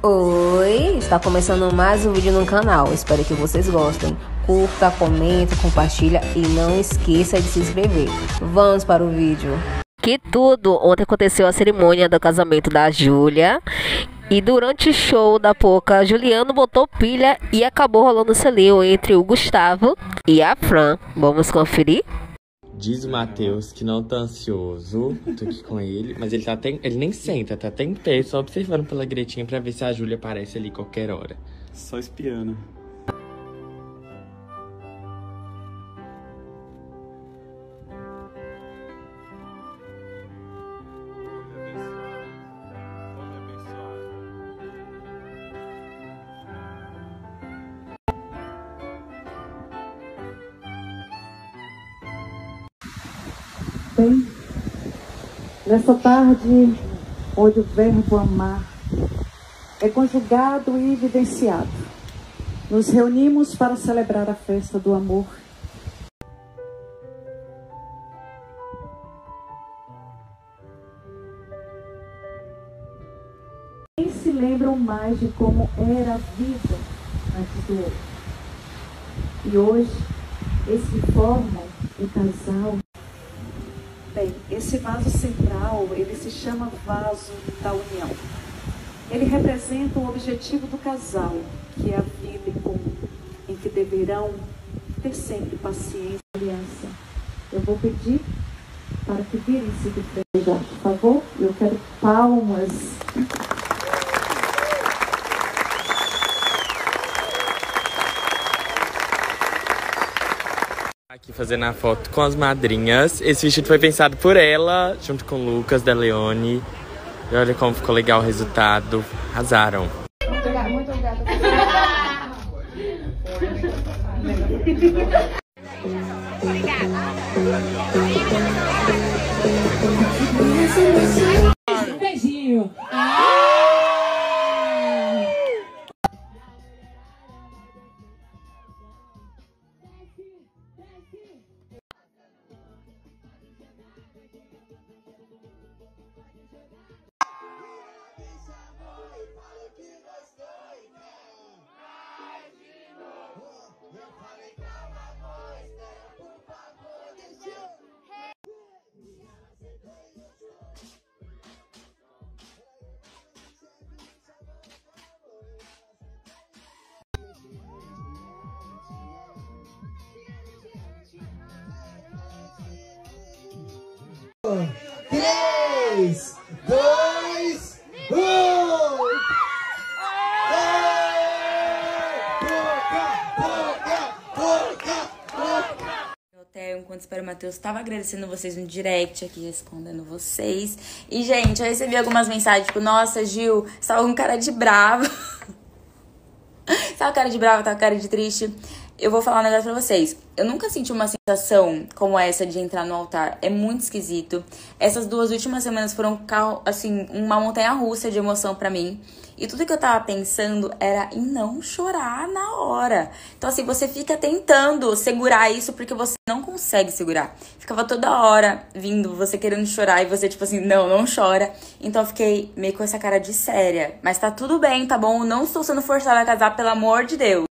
Oi, está começando mais um vídeo no canal. Espero que vocês gostem. Curta, comenta, compartilha e não esqueça de se inscrever. Vamos para o vídeo. Que tudo! Ontem aconteceu a cerimônia do casamento da Júlia. E durante o show da Poca, Juliano botou pilha e acabou rolando o selinho entre o Gustavo e a Fran. Vamos conferir? Diz o Matheus que não tá ansioso, tô aqui com ele, mas ele, tá ele nem senta, tá até em pé, só observando pela gretinha pra ver se a Júlia aparece ali qualquer hora. Só espiando. Bem, nessa tarde onde o verbo amar é conjugado e evidenciado, nos reunimos para celebrar a festa do amor. Nem se lembram mais de como era a vida antes do outro. E hoje, eles que formam o casal Bem, esse vaso central, ele se chama vaso da união. Ele representa o objetivo do casal, que é a vida em comum, em que deverão ter sempre paciência e aliança. Eu vou pedir para que virem-se de por favor. Eu quero palmas. Aqui fazendo a foto com as madrinhas. Esse vestido foi pensado por ela, junto com o Lucas da Leone. E olha como ficou legal o resultado. Arrasaram. Muito obrigada. Muito obrigada. Beijinho. Três, dois, um! Hotel, enquanto espero o Matheus, tava agradecendo vocês no direct aqui, respondendo vocês. E, gente, eu recebi algumas mensagens, tipo, nossa, Gil, você tava com cara de brava. tava com cara de brava, tava com cara de triste. Eu vou falar um negócio pra vocês. Eu nunca senti uma sensação como essa de entrar no altar. É muito esquisito. Essas duas últimas semanas foram, assim, uma montanha russa de emoção para mim. E tudo que eu tava pensando era em não chorar na hora. Então, assim, você fica tentando segurar isso porque você não consegue segurar. Ficava toda hora vindo você querendo chorar e você, tipo assim, não, não chora. Então, eu fiquei meio com essa cara de séria. Mas tá tudo bem, tá bom? Não estou sendo forçada a casar, pelo amor de Deus.